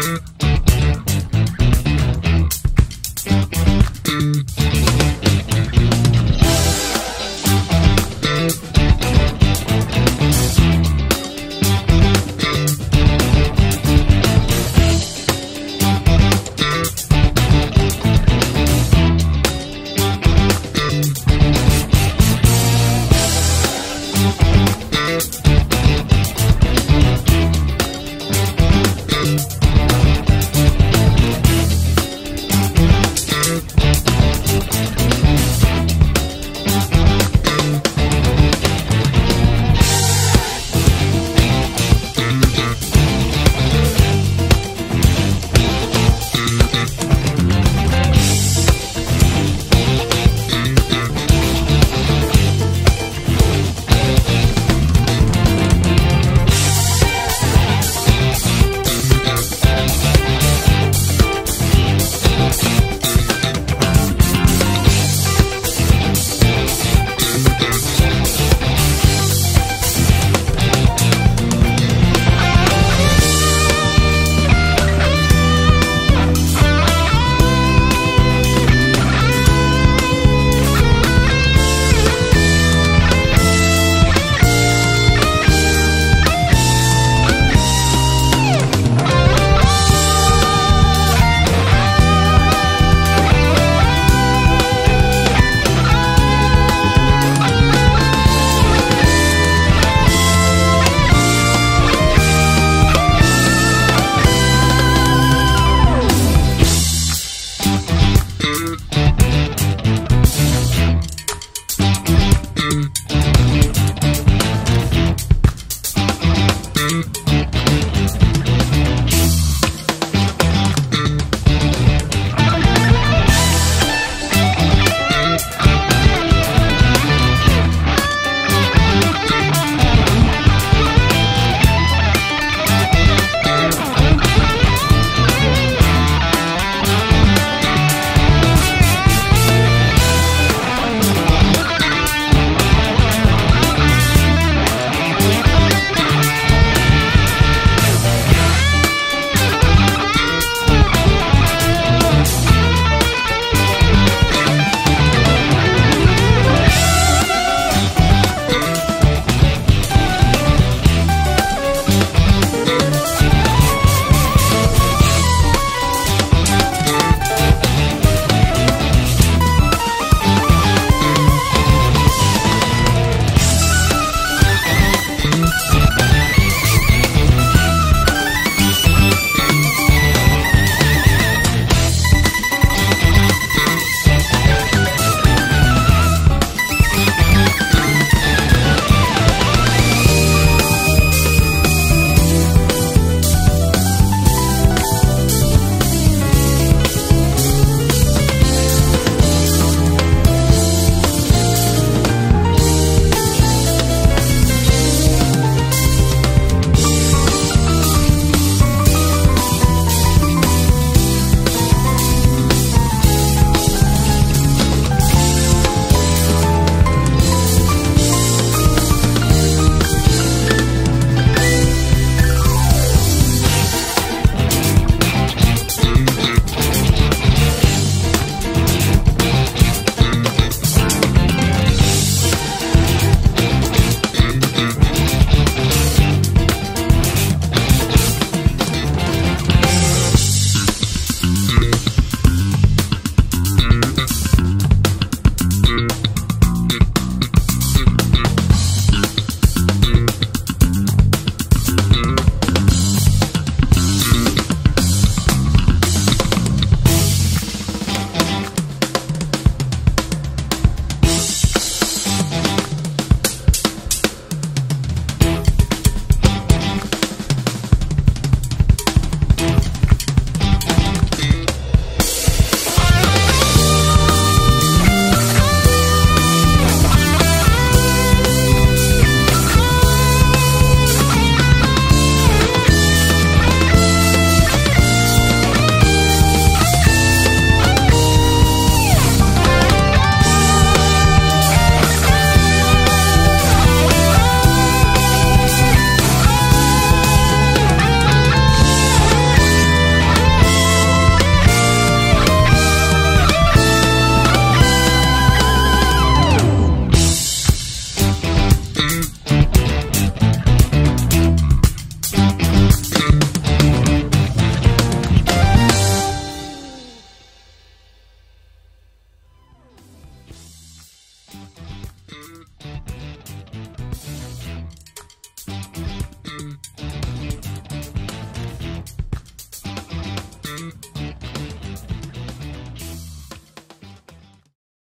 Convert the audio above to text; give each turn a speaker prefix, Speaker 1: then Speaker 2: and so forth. Speaker 1: Mm-hmm.